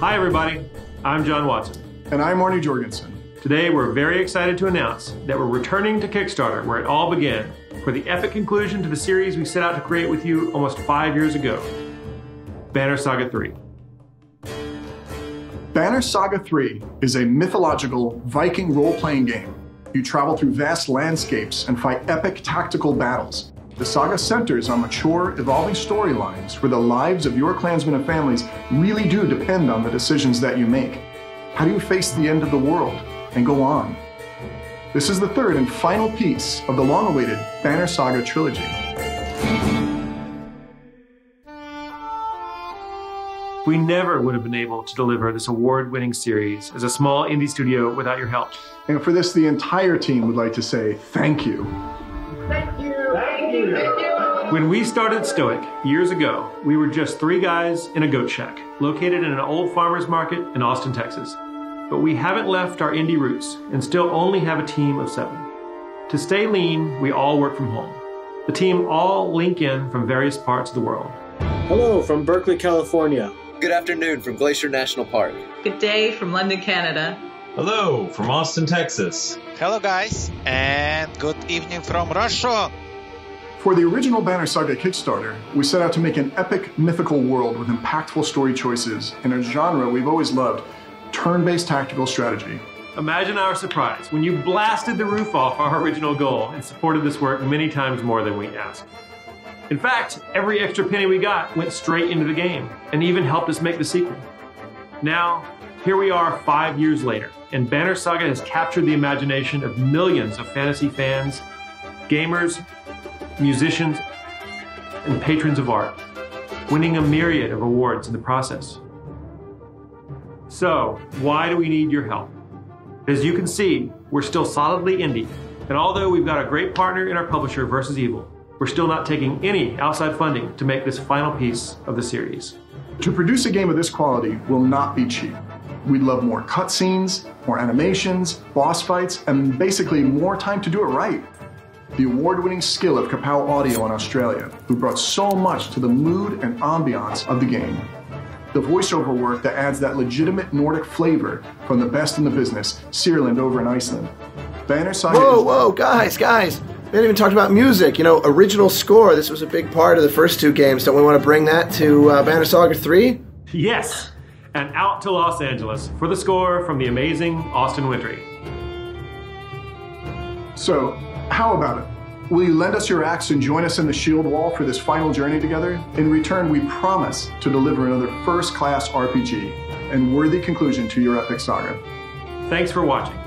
Hi, everybody. I'm John Watson. And I'm Arnie Jorgensen. Today, we're very excited to announce that we're returning to Kickstarter, where it all began, for the epic conclusion to the series we set out to create with you almost five years ago Banner Saga 3. Banner Saga 3 is a mythological Viking role playing game. You travel through vast landscapes and fight epic tactical battles. The saga centers on mature, evolving storylines where the lives of your clansmen and families really do depend on the decisions that you make. How do you face the end of the world and go on? This is the third and final piece of the long awaited Banner Saga trilogy. We never would have been able to deliver this award winning series as a small indie studio without your help. And for this, the entire team would like to say thank you. Thank you. Thank you. Thank you. When we started Stoic years ago, we were just three guys in a goat shack located in an old farmer's market in Austin, Texas. But we haven't left our indie roots and still only have a team of seven. To stay lean, we all work from home. The team all link in from various parts of the world. Hello from Berkeley, California. Good afternoon from Glacier National Park. Good day from London, Canada. Hello from Austin, Texas. Hello, guys, and good evening from Russia. For the original Banner Saga Kickstarter, we set out to make an epic mythical world with impactful story choices in a genre we've always loved turn based tactical strategy. Imagine our surprise when you blasted the roof off our original goal and supported this work many times more than we asked. In fact, every extra penny we got went straight into the game and even helped us make the sequel. Now, here we are five years later, and Banner Saga has captured the imagination of millions of fantasy fans, gamers, musicians, and patrons of art, winning a myriad of awards in the process. So, why do we need your help? As you can see, we're still solidly indie, and although we've got a great partner in our publisher, Versus Evil, we're still not taking any outside funding to make this final piece of the series. To produce a game of this quality will not be cheap. We'd love more cutscenes, more animations, boss fights, and basically more time to do it right the award winning skill of Kpow Audio in Australia, who brought so much to the mood and ambiance of the game. The voiceover work that adds that legitimate Nordic flavor from the best in the business, Sýrland over in Iceland. Banner Saga. Whoa, whoa, guys, guys. We haven't even talked about music. You know, original score. This was a big part of the first two games. Don't we want to bring that to uh, Banner Saga 3? Yes! And out to Los Angeles for the score from the amazing Austin Wintory. So, how about it? Will you lend us your axe and join us in the shield wall for this final journey together? In return, we promise to deliver another first class RPG and worthy conclusion to your epic saga. Thanks for watching.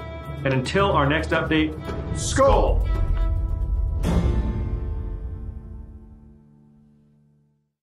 And until our next update, Skål!